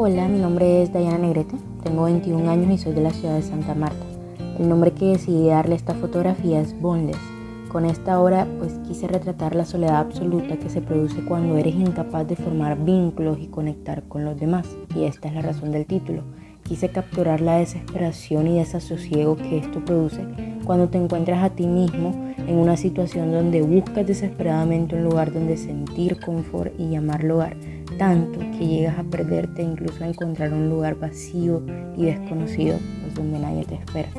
Hola, mi nombre es Dayana Negrete, tengo 21 años y soy de la ciudad de Santa Marta. El nombre que decidí darle a esta fotografía es Boneless. Con esta obra pues quise retratar la soledad absoluta que se produce cuando eres incapaz de formar vínculos y conectar con los demás. Y esta es la razón del título. Quise capturar la desesperación y desasosiego que esto produce cuando te encuentras a ti mismo en una situación donde buscas desesperadamente un lugar donde sentir confort y llamarlo hogar tanto que llegas a perderte e incluso a encontrar un lugar vacío y desconocido, pues donde nadie te espera.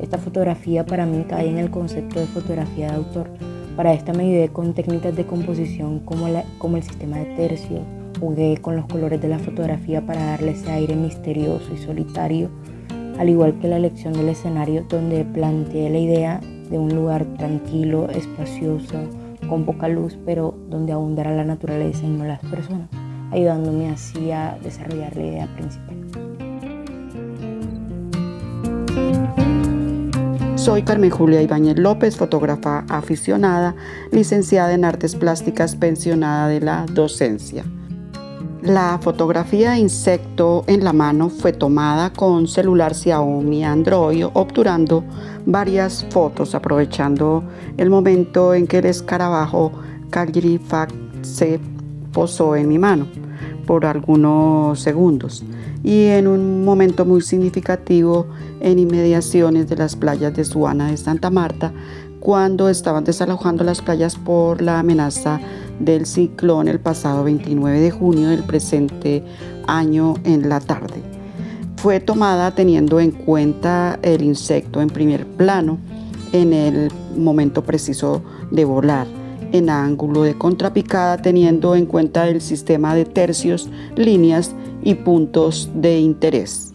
Esta fotografía para mí cae en el concepto de fotografía de autor. Para esta me ayudé con técnicas de composición como, como el sistema de tercios. Jugué con los colores de la fotografía para darle ese aire misterioso y solitario, al igual que la elección del escenario donde planteé la idea de un lugar tranquilo, espacioso, con poca luz, pero donde abundará la naturaleza y no las personas, ayudándome así a desarrollar la idea principal. Soy Carmen Julia Ibáñez López, fotógrafa aficionada, licenciada en artes plásticas, pensionada de la docencia. La fotografía insecto en la mano fue tomada con celular Xiaomi Android, obturando varias fotos aprovechando el momento en que el escarabajo Cagrifac se posó en mi mano por algunos segundos. Y en un momento muy significativo en inmediaciones de las playas de Suana de Santa Marta cuando estaban desalojando las playas por la amenaza del ciclón el pasado 29 de junio del presente año en la tarde. Fue tomada teniendo en cuenta el insecto en primer plano en el momento preciso de volar, en ángulo de contrapicada teniendo en cuenta el sistema de tercios, líneas y puntos de interés.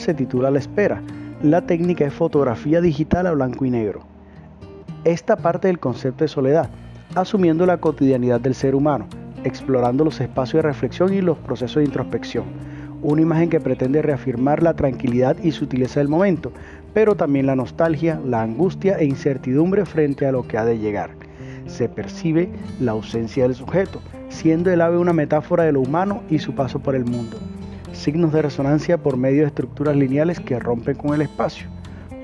Se titula La espera. La técnica es fotografía digital a blanco y negro. Esta parte del concepto de soledad, asumiendo la cotidianidad del ser humano, explorando los espacios de reflexión y los procesos de introspección. Una imagen que pretende reafirmar la tranquilidad y sutileza del momento, pero también la nostalgia, la angustia e incertidumbre frente a lo que ha de llegar. Se percibe la ausencia del sujeto, siendo el ave una metáfora de lo humano y su paso por el mundo signos de resonancia por medio de estructuras lineales que rompen con el espacio.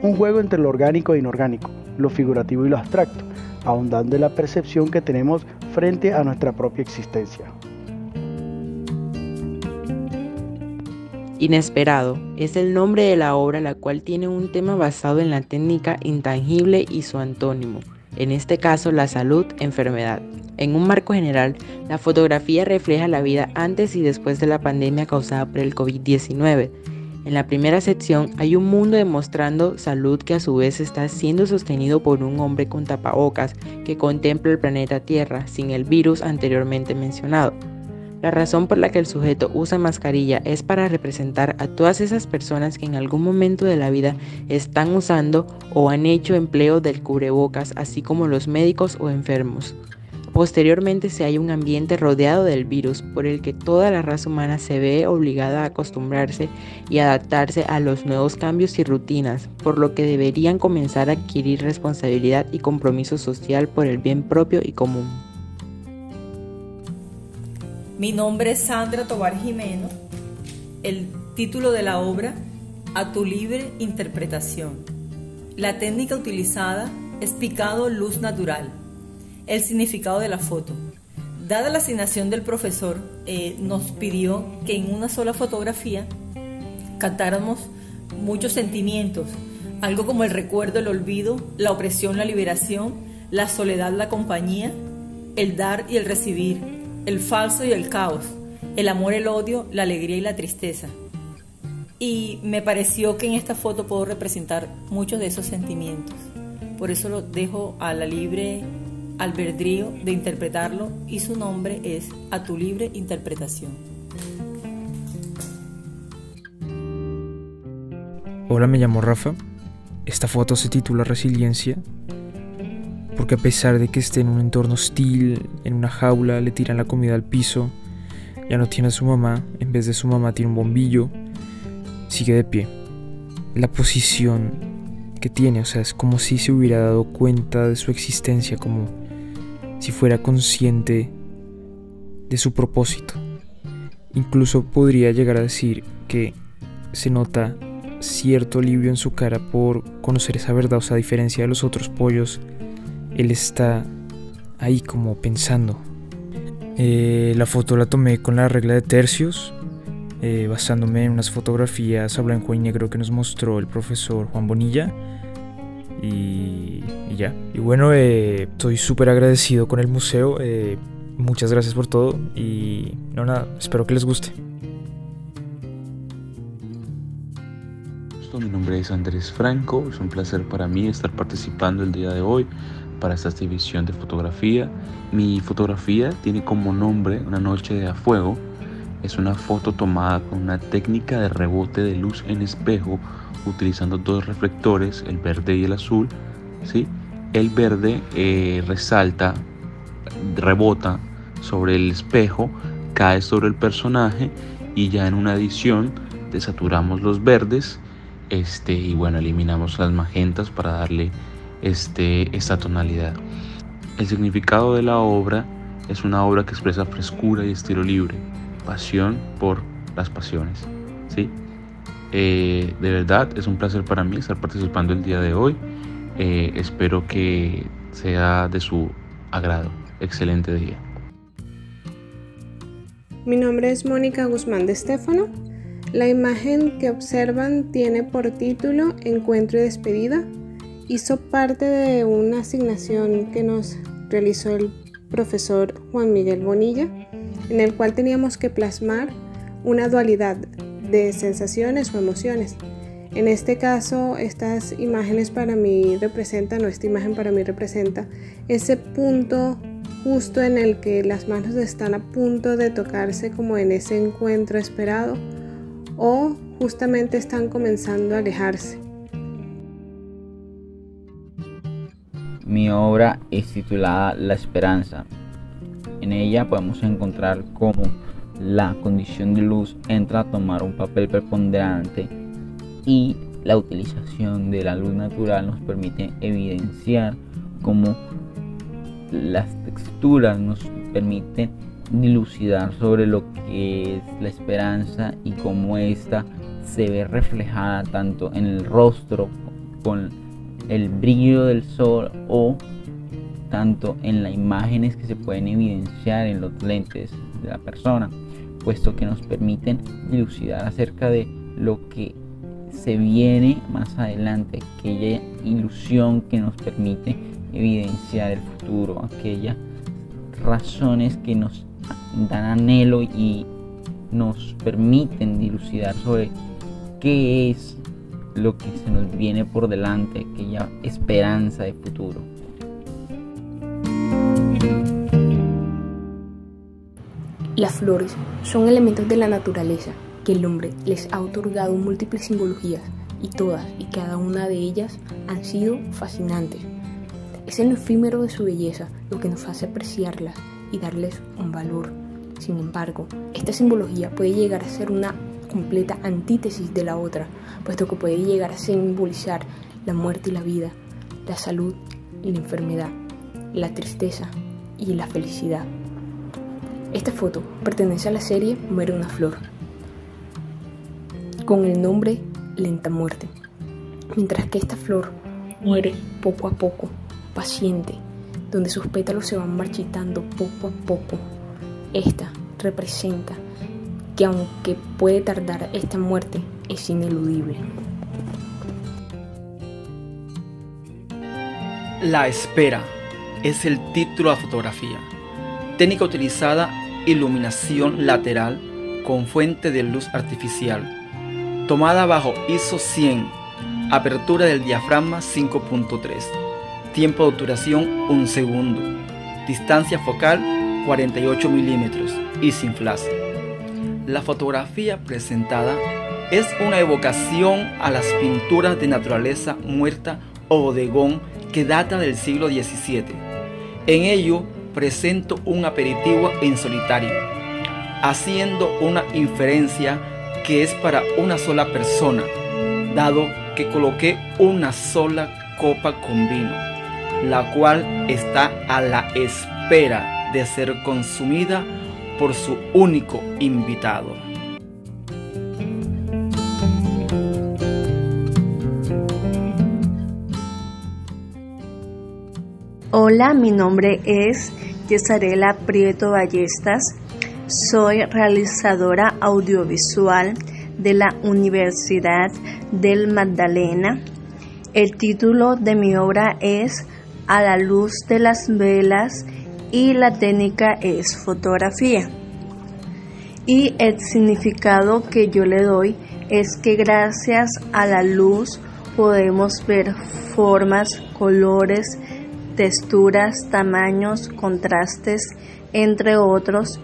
Un juego entre lo orgánico e inorgánico, lo figurativo y lo abstracto, ahondando en la percepción que tenemos frente a nuestra propia existencia. Inesperado es el nombre de la obra la cual tiene un tema basado en la técnica intangible y su antónimo, en este caso la salud-enfermedad. En un marco general, la fotografía refleja la vida antes y después de la pandemia causada por el COVID-19. En la primera sección hay un mundo demostrando salud que a su vez está siendo sostenido por un hombre con tapabocas que contempla el planeta Tierra sin el virus anteriormente mencionado. La razón por la que el sujeto usa mascarilla es para representar a todas esas personas que en algún momento de la vida están usando o han hecho empleo del cubrebocas, así como los médicos o enfermos. Posteriormente se hay un ambiente rodeado del virus por el que toda la raza humana se ve obligada a acostumbrarse y adaptarse a los nuevos cambios y rutinas, por lo que deberían comenzar a adquirir responsabilidad y compromiso social por el bien propio y común. Mi nombre es Sandra Tobar Jimeno. El título de la obra, A tu libre interpretación. La técnica utilizada es picado luz natural el significado de la foto. Dada la asignación del profesor, eh, nos pidió que en una sola fotografía captáramos muchos sentimientos, algo como el recuerdo, el olvido, la opresión, la liberación, la soledad, la compañía, el dar y el recibir, el falso y el caos, el amor, el odio, la alegría y la tristeza. Y me pareció que en esta foto puedo representar muchos de esos sentimientos. Por eso lo dejo a la libre albedrío de interpretarlo y su nombre es A tu libre interpretación. Hola, me llamo Rafa, esta foto se titula Resiliencia porque a pesar de que esté en un entorno hostil, en una jaula, le tiran la comida al piso, ya no tiene a su mamá, en vez de su mamá tiene un bombillo, sigue de pie. La posición que tiene, o sea, es como si se hubiera dado cuenta de su existencia, como si fuera consciente de su propósito. Incluso podría llegar a decir que se nota cierto alivio en su cara por conocer esa verdad, o sea, a diferencia de los otros pollos, él está ahí como pensando. Eh, la foto la tomé con la regla de tercios, eh, basándome en unas fotografías a blanco y negro que nos mostró el profesor Juan Bonilla. Y, ya. Y bueno, eh, estoy súper agradecido con el museo. muchas gracias por todo. Y no, nada, espero que les guste. Mi nombre es Andrés Franco, es un placer para mí estar participando el día de hoy para esta exhibición de fotografía. Mi fotografía tiene como nombre Una noche a fuego. Es una foto tomada con una técnica de rebote de luz en espejo utilizando dos reflectores, el verde y el azul. ¿sí? El verde eh, resalta, rebota sobre el espejo, cae sobre el personaje y ya en una edición desaturamos los verdes este, y bueno, eliminamos las magentas para darle este, esta tonalidad. El significado de la obra es una obra que expresa frescura y estilo libre, pasión por las pasiones. ¿sí? Eh, de verdad es un placer para mí estar participando el día de hoy. Eh, espero que sea de su agrado. Excelente día. Mi nombre es Mónica Guzmán de Estéfano. La imagen que observan tiene por título Encuentro y despedida hizo parte de una asignación que nos realizó el profesor Juan Miguel Bonilla, en el cual teníamos que plasmar una dualidad de sensaciones o emociones. En este caso, estas imágenes para mí representan, o esta imagen para mí representa ese punto justo en el que las manos están a punto de tocarse como en ese encuentro esperado o justamente están comenzando a alejarse. Mi obra es titulada La Esperanza. En ella podemos encontrar cómo la condición de luz entra a tomar un papel preponderante y la utilización de la luz natural nos permite evidenciar cómo las texturas nos permiten dilucidar sobre lo que es la esperanza y cómo ésta se ve reflejada tanto en el rostro con el brillo del sol o tanto en las imágenes que se pueden evidenciar en los lentes de la persona, puesto que nos permiten dilucidar acerca de lo que se viene más adelante, aquella ilusión que nos permite evidenciar el futuro, aquellas razones que nos dan anhelo y nos permiten dilucidar sobre qué es lo que se nos viene por delante, aquella esperanza de futuro. Las flores son elementos de la naturaleza que el hombre les ha otorgado múltiples simbologías y todas y cada una de ellas han sido fascinantes. Es en lo efímero de su belleza lo que nos hace apreciarlas y darles un valor. Sin embargo, esta simbología puede llegar a ser una completa antítesis de la otra, puesto que puede llegar a simbolizar la muerte y la vida, la salud y la enfermedad, la tristeza y la felicidad. Esta foto pertenece a la serie Muere una flor, con el nombre Lenta Muerte, mientras que esta flor muere poco a poco, paciente, donde sus pétalos se van marchitando poco a poco. Esta representa que aunque puede tardar esta muerte, es ineludible. La espera es el título de la fotografía. Técnica utilizada, iluminación lateral con fuente de luz artificial. Tomada bajo ISO 100, apertura del diafragma 5.3. Tiempo de obturación 1 segundo. Distancia focal 48 milímetros y sin flash. La fotografía presentada es una evocación a las pinturas de naturaleza muerta o bodegón que data del siglo XVII. En ello presento un aperitivo en solitario, haciendo una inferencia que es para una sola persona, dado que coloqué una sola copa con vino, la cual está a la espera de ser consumida por su único invitado. Hola, mi nombre es Yesarela Prieto Ballestas. Soy realizadora audiovisual de la Universidad del Magdalena. El título de mi obra es A la luz de las velas y la técnica es fotografía. Y el significado que yo le doy es que gracias a la luz podemos ver formas, colores, texturas, tamaños, contrastes, entre otros.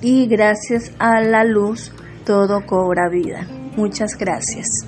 Y gracias a la luz todo cobra vida. Muchas gracias.